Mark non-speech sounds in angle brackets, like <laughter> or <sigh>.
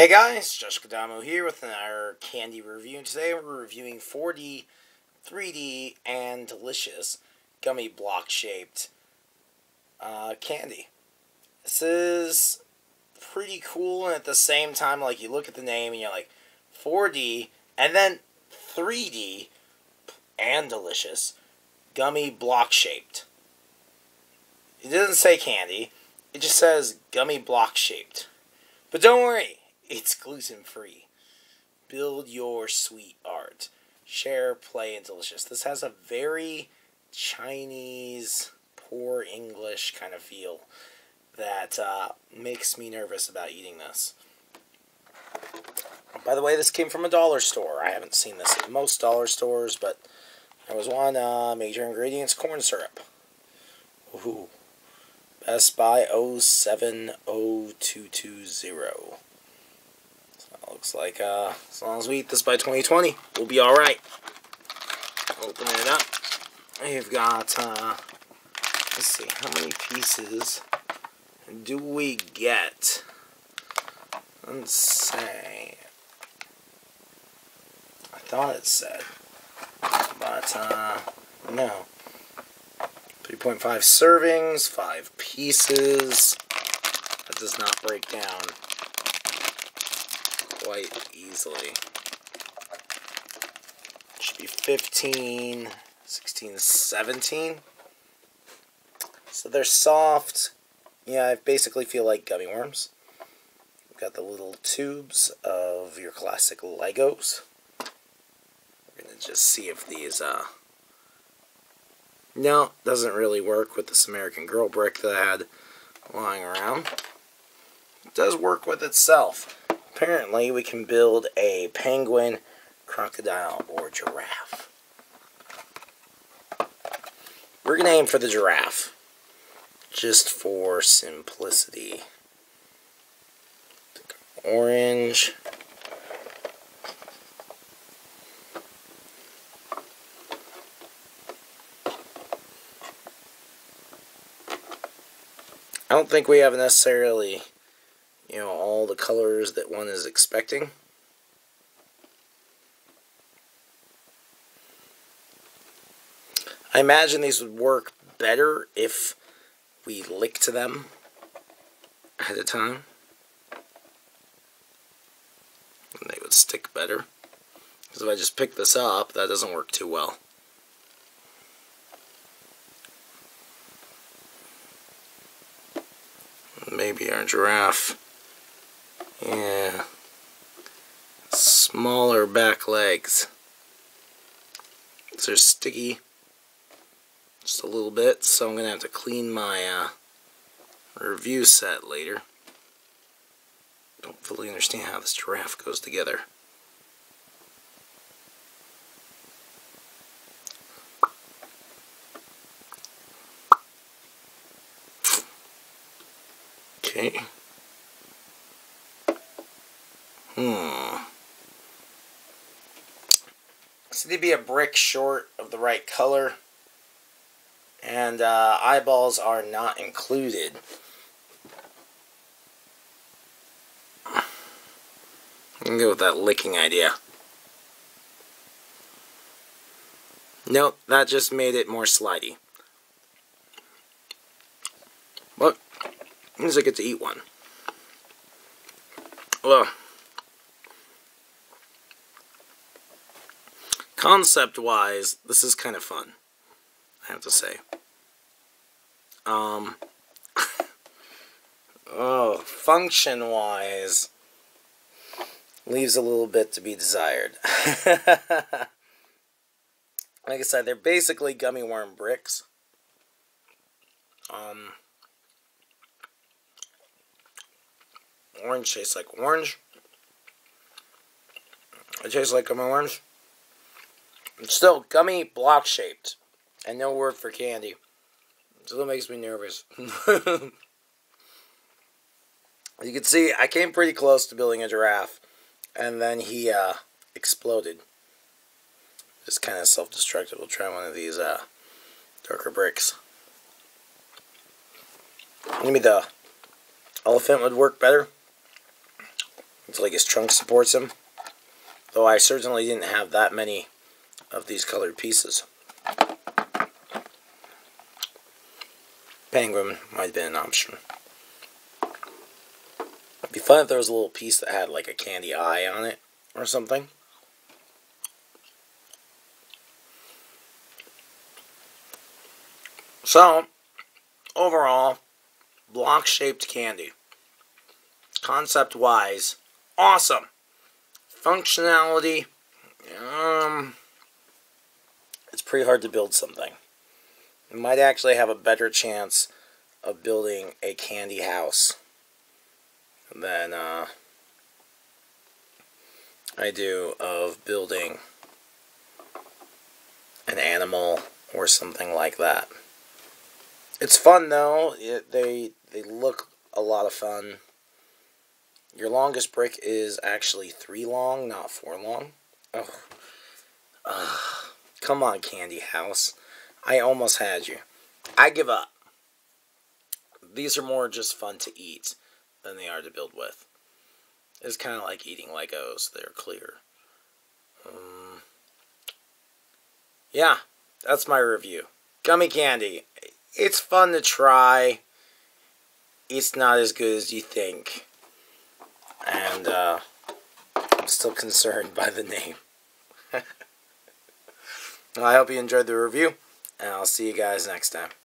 Hey guys, Josh Kodamo here with our candy review, and today we're reviewing 4D, 3D, and delicious gummy block shaped uh, candy. This is pretty cool, and at the same time, like you look at the name and you're like 4D, and then 3D, and delicious gummy block shaped. It doesn't say candy, it just says gummy block shaped. But don't worry, it's gluten free. Build your sweet art. Share, play, and delicious. This has a very Chinese, poor English kind of feel that uh, makes me nervous about eating this. By the way, this came from a dollar store. I haven't seen this at most dollar stores, but there was one uh, major ingredients corn syrup. Ooh. Best by 070220. Looks like uh, as long as we eat this by 2020, we'll be alright. Open it up. We've got, uh, let's see, how many pieces do we get? Let's say, I thought it said, but, uh, no. 3.5 servings, 5 pieces. That does not break down quite easily. Should be 15, 16, 17. So they're soft. Yeah, I basically feel like gummy worms. We've got the little tubes of your classic Legos. We're going to just see if these, uh... No, doesn't really work with this American Girl brick that I had lying around. It does work with itself apparently we can build a penguin, crocodile, or giraffe. We're going to aim for the giraffe, just for simplicity. Orange. I don't think we have necessarily all the colors that one is expecting. I imagine these would work better if we licked them ahead of time. And they would stick better. Because if I just pick this up, that doesn't work too well. Maybe our giraffe yeah. Smaller back legs. They're sticky just a little bit, so I'm going to have to clean my uh, review set later. Don't fully understand how this giraffe goes together. Okay. Hmm. So they'd be a brick short of the right color. And uh, eyeballs are not included. I can go with that licking idea. Nope, that just made it more slidey. What? Means I get to eat one. Well. Concept-wise, this is kind of fun, I have to say. Um, <laughs> oh, function-wise, leaves a little bit to be desired. <laughs> like I said, they're basically gummy worm bricks. Um, orange tastes like orange. It tastes like gummy worms. It's still gummy block shaped. And no word for candy. So that makes me nervous. <laughs> you can see I came pretty close to building a giraffe. And then he uh, exploded. Just kind of self-destructive. We'll try one of these uh, darker bricks. Maybe the elephant would work better. It's like his trunk supports him. Though I certainly didn't have that many of these colored pieces. Penguin might have been an option. It'd be fun if there was a little piece that had like a candy eye on it or something. So, overall, block shaped candy. Concept wise, awesome. Functionality, um, pretty hard to build something. You might actually have a better chance of building a candy house than uh, I do of building an animal or something like that. It's fun though. It, they they look a lot of fun. Your longest brick is actually three long, not four long. Oh, uh, come on, Candy House. I almost had you. I give up. These are more just fun to eat than they are to build with. It's kind of like eating Legos. They're clear. Um, yeah, that's my review. Gummy candy. It's fun to try. It's not as good as you think. And uh, I'm still <laughs> concerned by the name. I hope you enjoyed the review, and I'll see you guys next time.